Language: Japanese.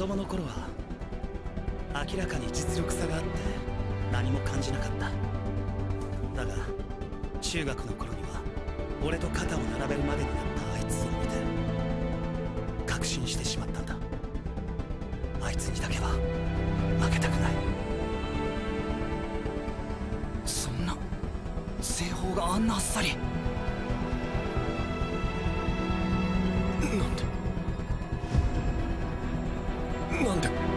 供の頃は明らかに実力差があって何も感じなかった。だが中学の頃には俺と肩を並べるまでになったあいつを見て確信してしまったんだ。あいつにだけは負けたくない。そんな製法があんなあっさり。なんで